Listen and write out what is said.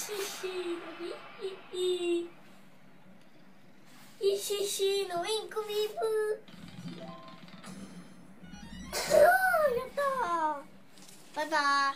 嘻嘻，咦咦咦，嘻嘻，noink。啊，要到，拜拜。